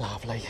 Lovely.